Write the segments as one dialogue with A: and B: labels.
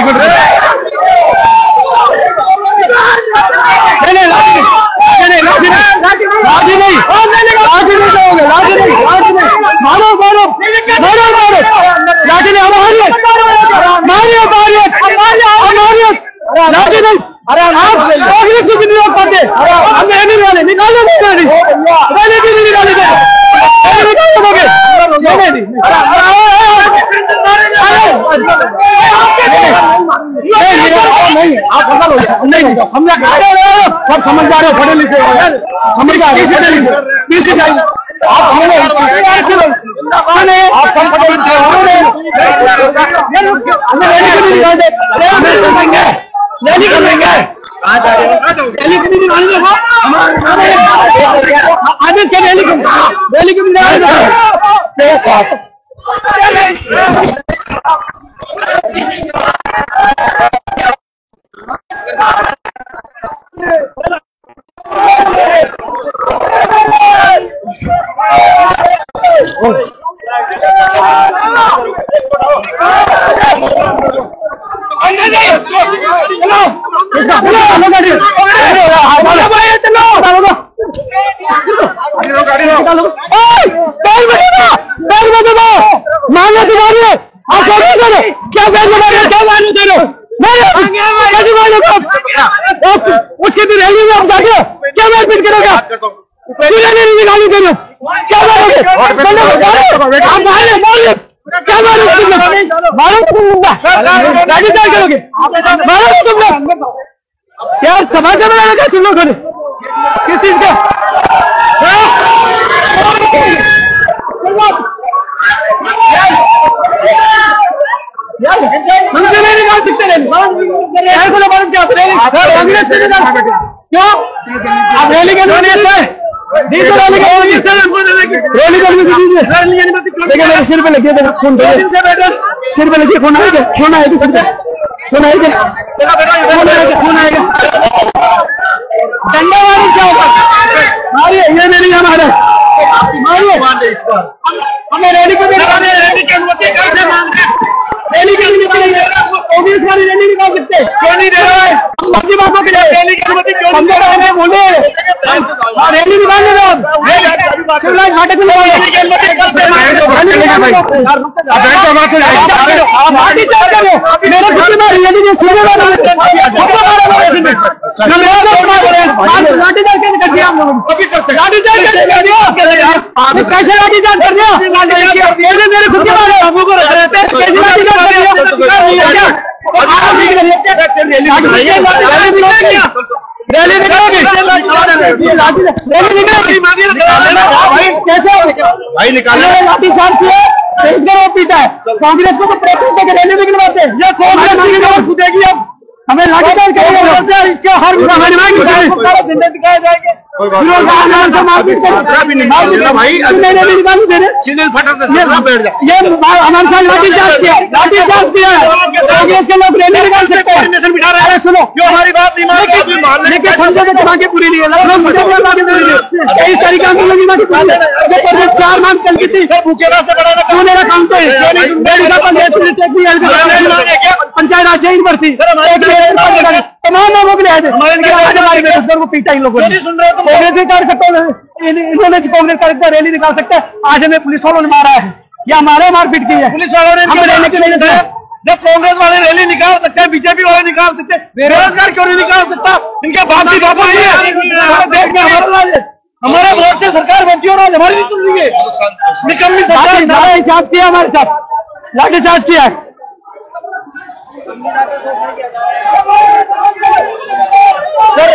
A: एक मिनट नहीं नहीं लाठी नहीं। लाठी नहीं। लाठी नहीं। लाठी नहीं। जाओगे लाठी नहीं लाठी नहीं। मारो मारो। मारो मारो। लाठी नहीं हमारी मारियो मारियो मारियो लाठी नहीं। अरे आप कांग्रेस को भी नहीं रोक पाते हम नहीं वाले निकालो नहीं मैंने भी नहीं निकाले। निकाल। नहीं नहीं नहीं आप नहीं नहीं समझा सब समझ जा रहे हो पढ़े लिखे हो यार। समझ जा रहे हो। पीछे जाइए। आप समझ आप हो। हमें रैली क्यों हमें रैली रैली आदेश के रैली क्यों रैली क्यों नहीं निकालेंगे मांगे तुम्हारी आप कौन करो क्या बैग मारे क्या मानो करो कैसे मानो आप उसके दिन रैली में आप जाके क्या मारपीट करोगे पूरा नहीं निकाली करो क्या मारोगे आप मारे मारे क्या मारोगे मारो तुम गाड़ी चाल करोगे मारो तुम लोग यार तमाशा बनाने का सुन लोगों ने किस चीज़ का? नहीं निकाल सकते ऐसे तो बात क्या? रैली कांग्रेस से निकाल सकते क्यों? आप रैली के लिए सर दीजिए रैली मेरे सिर पे लगे खून सिर पे लगे खून आएगा खून आएगा सिर पे? खून आएगा खून आएगा खून आएगा डंडा मारो क्या होगा? मारिए ये नहीं हमारा मारिए। हमें रैली को रैली की अनुमति रैली की अनुमति कांग्रेस का रैली निकाल सकते। क्यों नहीं दे रहे? है मर्ज़ी बातों के रैली की अनुमति क्यों समझे रहे? बोले हाँ रैली निकाल दो शिवराज फाटक में कैसे कर दिया हम लोगों ने लाठी चार्ज कैसे कर दिया मेरे खुद के को रख रहे थे। कैसे कर दिया रैली निकालोगी रैली निकालोगी कैसे
B: भाई निकालो
A: लाठी चार्ज किया। करो पीटा है। कांग्रेस को तो प्रोटेस्ट करके रैली निकलवाते हैं ये कांग्रेस की ज़रूरत खुदेगी अब। हमें लाठीचार्ज करेंगे इसका हर दिखाए जाएँगे।
B: बैठ जा।
A: ये हमारे साथ लाठी चार्ज किया लाठी चार्ज किया कांग्रेस के लोग रैली निकाल सकते हैं। अरे सुनो।
B: क्यों हमारी बात
A: लेकिन संजय की दिमागी पूरी नहीं है। की है। तेईस तारीख आंदोलन की दिमागी पूरी है। चार मांग चल की थी क्यों मेरा काम पे मेडिका पंचायत राज पर थी। तमाम लोगों के आज हमारे बेरोजगार को पीटा इन लोगों ने।
B: सुन रहे हो तुम?
A: कांग्रेस के कार्यकर्ताओं ने इन्होंने कांग्रेस कार्यकर्ता रैली निकाल सकते हैं आज हमें पुलिस वालों ने मारा है। या हमारे मारपीट की है।
B: पुलिस वालों ने
A: हम रहने के लिए
B: जब कांग्रेस वाले रैली निकाल सकते हैं बीजेपी वाले निकाल सकते हैं बेरोजगार क्यों नहीं निकाल सकता? इनके बाप की बाप नहीं है। देश में हमारा राज है हमारे वोट से सरकार बनती है और आज हमारी नहीं सुन रही है। निकम्मी सरकार
A: चार्ज किया हमारे साथ। लाठी चार्ज किया है।
B: सर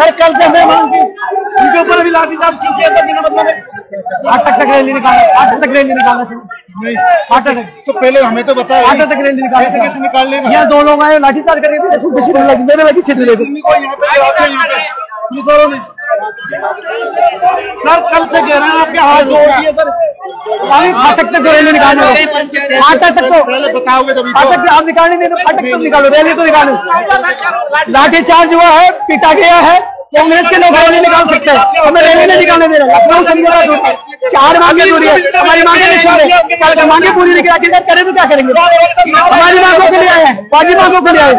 B: सर कल से हमें मांग की उनके ऊपर अभी लाठीचार्ज क्यों किया सर बिना मतलब है?
A: आठ तक तक रैली निकालना आठ तक रैली निकालना चाहिए।
B: नहीं
A: आठ तक
B: तो पहले हमें तो बताओ।
A: आठ तक रैली निकालना
B: कैसे कैसे निकाल लेना
A: यहाँ दो लोग आए लाठी चार्ज करके भी किसी ने लगी मेरे लगी सीट
B: को पे पुलिस वालों ने सर कल से कह रहे हैं आपके हाथ जोड़ दिए सर।
A: फाटक तक रैली निकालो फाटक तक तो
B: पहले बताओगे तभी तो
A: फाटक आप निकालने नहीं तो फाटक तक निकालो रैली तो निकालो। लाठी चार्ज हुआ है पीटा गया है। कांग्रेस के लोग रैली निकाल सकते हैं। हमें रैली नहीं निकालने दे रहे। गया। चार मांगे दूरी है हमारी मांगे रहे कल मांगे पूरी नहीं करा। के करें तो क्या करेंगे? हमारी मांगों के लिए आए हैं। बाजी मांगों के लिए आए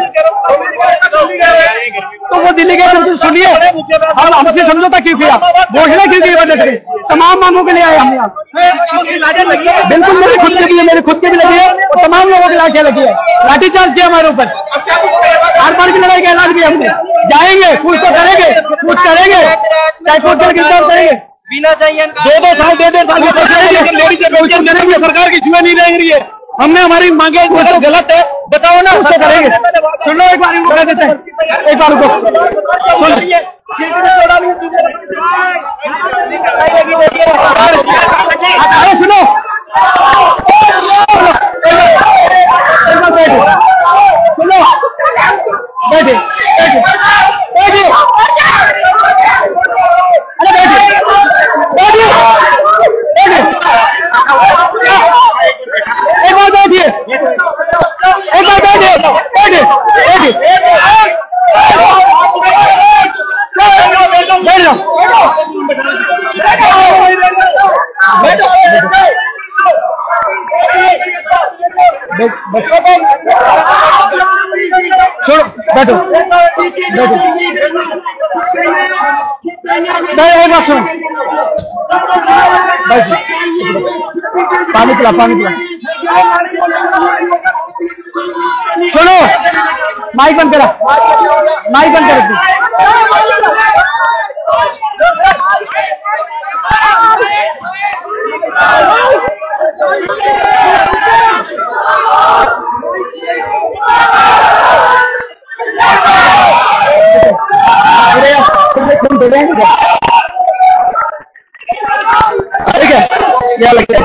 A: तो वो दिल्ली गए तो सुनिए। हम हमसे समझौता क्यों किया। घोषणा क्यों की बजट की तमाम मांगों के लिए आए हम यहाँ बिल्कुल मेरे खुद के भी है, मेरे खुद के भी लगी है। और तमाम लोगों की लाठियाँ लगी है। लाठीचार्ज किया हमारे ऊपर। आर पार की लड़ाई का ऐलान किया हमने। जाएँगे कुछ तो करेंगे कुछ करेंगे। चाहे कोर्ट के गिरफ़्तार करेंगे।
C: बिना चाहिए
A: दो दो साल डेढ़ डेढ़ साल के बच्चे करेंगे। सरकार की जुआ नहीं रह रही है हमने हमारी मांगे तो गलत है। बताओ ना उसको करेंगे। सुनो एक बार इनको कह देते हैं। एक बार रुको। सुन। अरे सुनो एक बार बैठो सुनो बैठे बैठे बैठे अरे बैठे बैठिए बैठिए एक बार बैठिए एक बार बैठिए बैठिए बैठिए बैठ जाओ बैठ बस छोड़ो, बैठो। बैठो। एक बात सुनो। पानी पिला पानी पिला। सुनो, माइक बंद करा। माइक बंद करा इसको अरे यार, सिर्फ़ खून दे देंगे क्या? अरे क्या क्या लगता है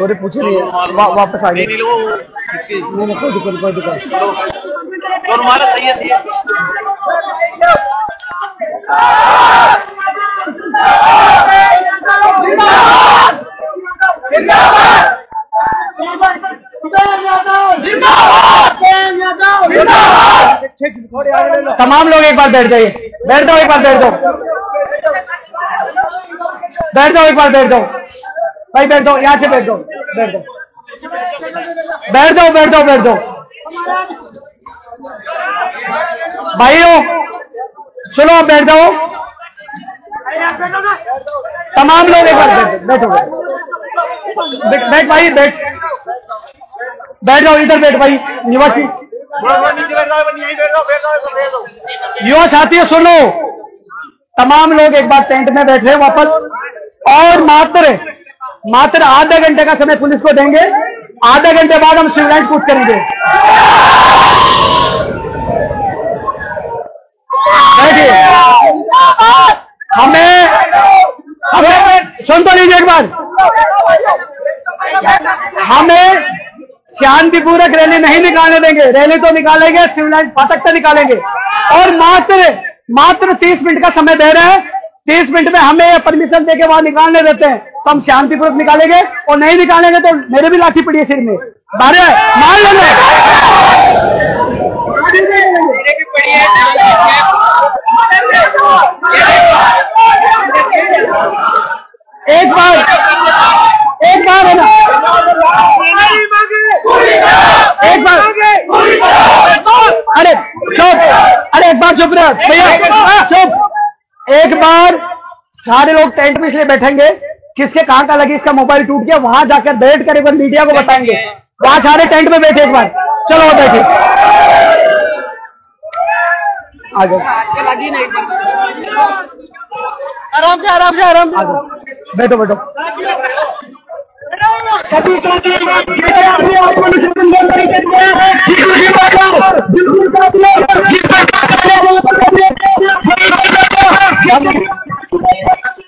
A: छोरे पूछे नहीं वा, वापस आ गए
B: नहीं
A: नहीं नहीं कोई दिक्कत कोई दिक्कत
B: दोनों मारा सही है सही है।
A: तमाम लोग एक बार बैठ जाइए। बैठ जाओ एक बार बैठ जाओ। बैठ जाओ एक बार बैठ जाओ। भाई बैठ जाओ यहाँ से बैठ जाओ। बैठ जाओ। बैठ जाओ बैठ जाओ बैठ जाओ। भाइयों, सुनो आप बैठ जाओ। तमाम लोग एक बार बैठ, बैठो भाई, बैठ। बैठ जाओ, इधर बैठ भाई, निवासी। युवा साथियों, सुनो। तमाम लोग एक बार टेंट में बैठे वापस। और मात्र मात्र आधे घंटे का समय पुलिस को देंगे। आधे घंटे बाद हम सिविलाइज कूच करेंगे। हमें हमें सुन तो लीजिए एक बार। हमें शांतिपूर्वक रैली नहीं निकालने देंगे। रैली तो निकालेंगे सिविलाइज फाटक तक निकालेंगे। और मात्र मात्र तीस मिनट का समय दे रहे हैं। तीस मिनट में हमें परमिशन देके वहाँ निकालने देते हैं। तो हम शांतिपूर्वक निकालेंगे और नहीं निकालेंगे तो मेरे भी लाठी पड़ी है सिर में। बारे, मार लेंगे। एक बार एक बार है ना? एक बार। अरे, चुप। अरे, एक बार चुप रहे। भैया, चुप। एक बार सारे लोग टेंट में इसलिए बैठेंगे। किसके कहाँ का लगी इसका मोबाइल टूट गया वहाँ जाकर बैठ कर एक बार मीडिया को बताएँगे। वहाँ सारे टेंट में बैठे एक बार। चलो बैठे। आगे।
C: आराम से आराम से आराम
A: जाओ बैठो बैठो। से बिल्कुल Obrigado.